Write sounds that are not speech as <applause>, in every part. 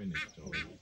finished already.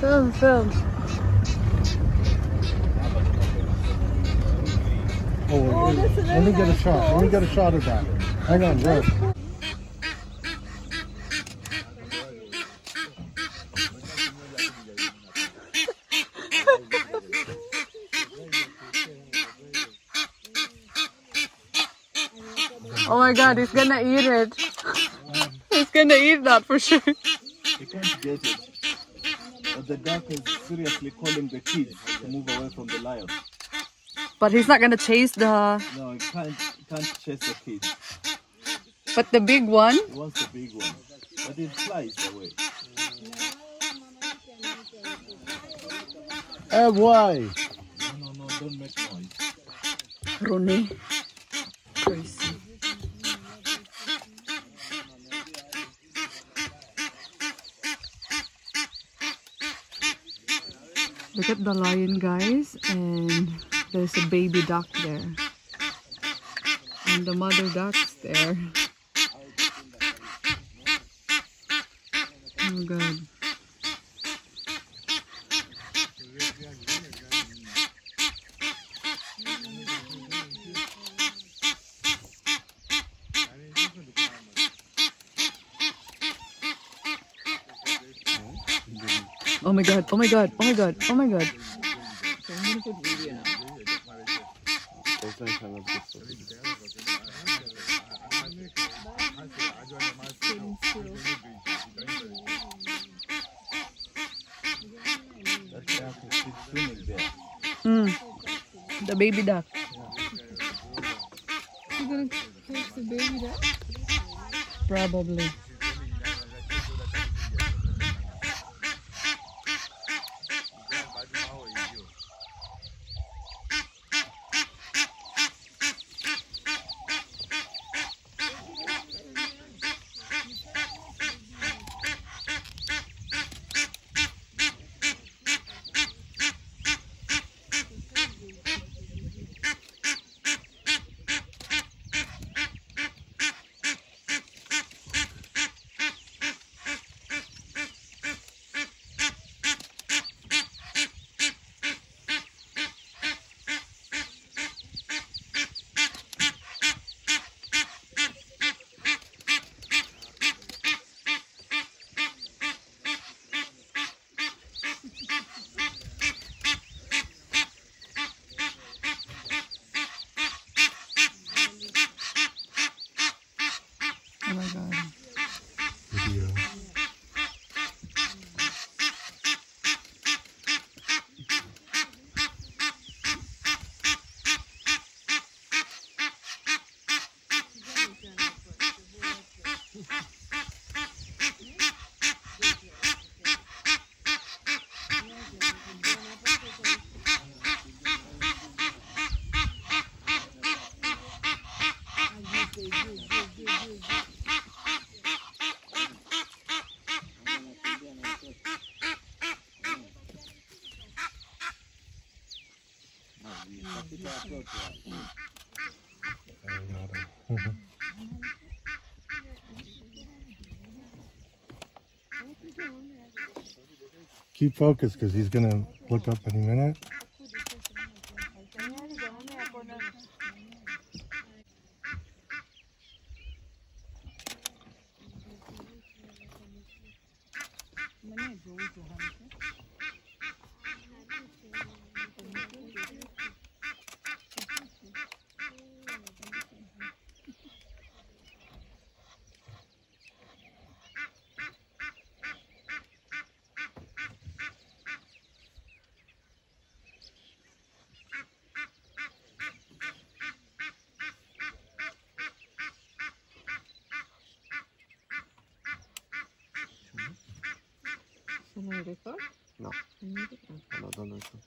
Film, film. Let me get a shot. Let me get a shot of that. Hang on, wait. Oh my god, he's gonna eat it. he's gonna eat that for sure. He can't get it. But the duck is seriously calling the kids to move away from the lion. But he's not gonna chase the. No, he can't, can't chase the kids. But the big one. He wants the big one. But it flies away. Hey, why? No, no, no, don't make noise. Ronnie. Crazy. Look at the lion, guys, and there's a baby duck there. And the mother duck's there. Oh god. Oh my god, oh my god, oh my god, oh my god. That duck is still swimming there. Mm. The baby duck. You gonna catch the baby duck? Probably. Oh my god. Video. Keep focused because he's gonna look up any minute. Can I record? No. Can you record? No, don't record.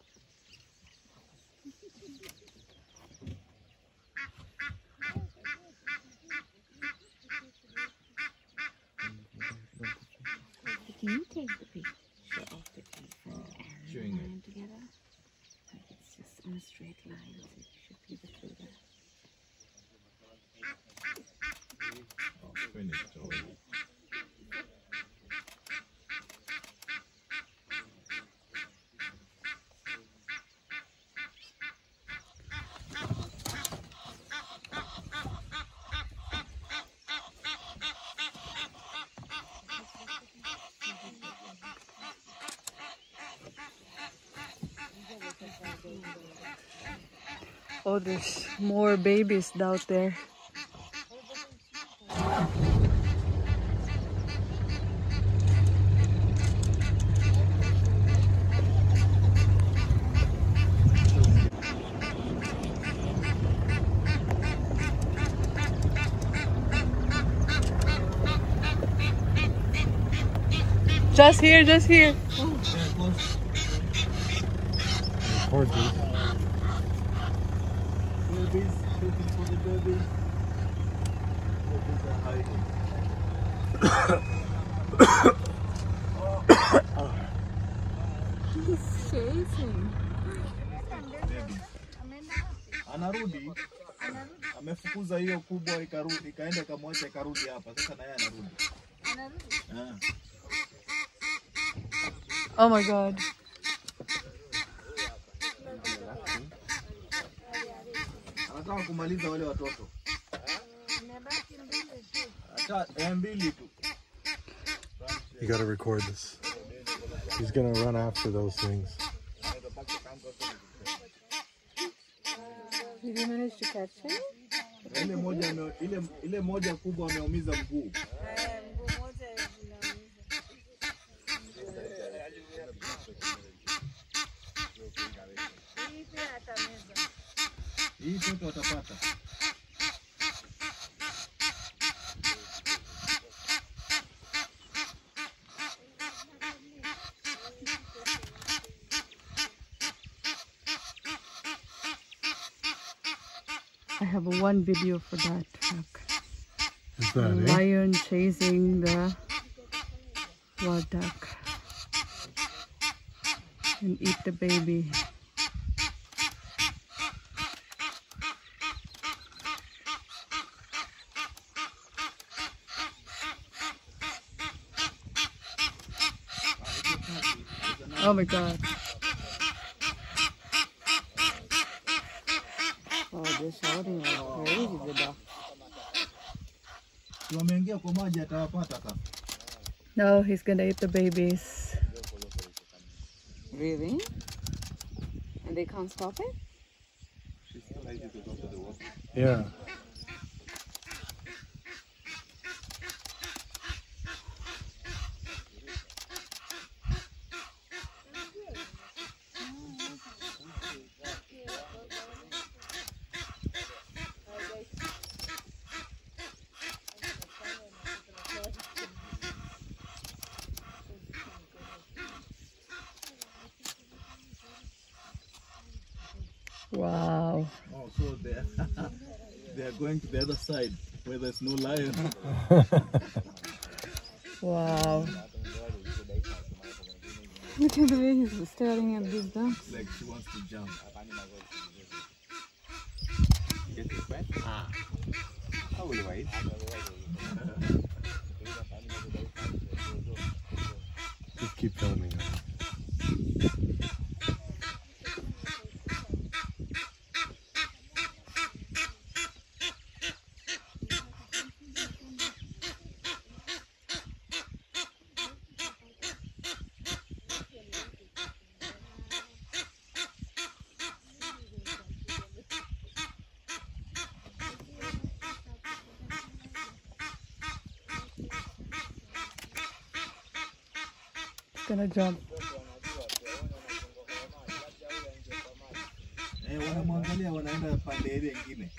Can you take the picture of the elephant and Showing the it. together? Like it's just on a straight line, so it should be the two there. Finished already. Oh, there's more babies out there. Just here, just here. Record Chasing. Anarudi. Amefukuza hiyo kubwa ikarudi, ikaenda ikamwacha ikarudi hapa. Sasa naye anarudi. Ah. Oh my god. Anataka kumaliza wale watoto. Hata eh, mbili tu. You gotta record this. He's gonna run after those things. Did you manage to catch him? Ile moja ame, ile ile moja kubwa ameumiza mguu. Hii sote watapata. I have one video for that. Look. Is The that it? lion chasing the wild duck and eat the baby. Oh my god. They're shouting like crazy, the dog. Wameingia kwa maji atawapata kaka. No, he's gonna eat the babies. Really? And they can't stop it? Yeah. Wow. Oh, so they are, <laughs> they are going to the other side where there's no lion. <laughs> Wow. Look at the way he's staring at these ducks. like she wants to jump. Just keep filming. it. Gonna jump. Eh, wanamwangalia wanaenda pande ile nyingine.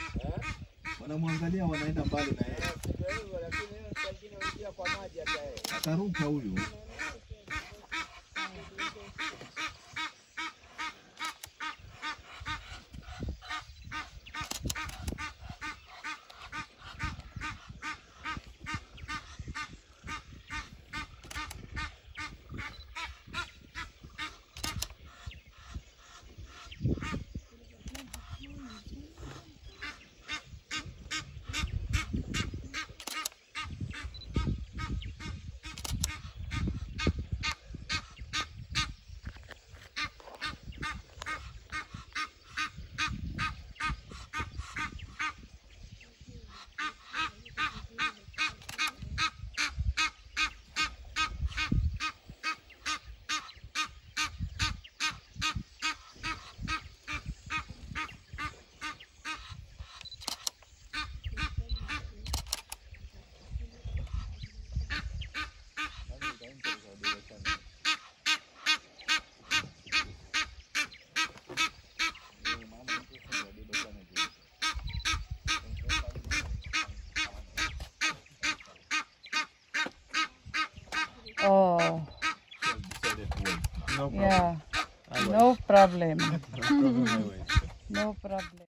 Wanamwangalia wanaenda mbali na yeye. Ataruka huyu. No problem. yeah. No problem. No problem, I wait. No problem.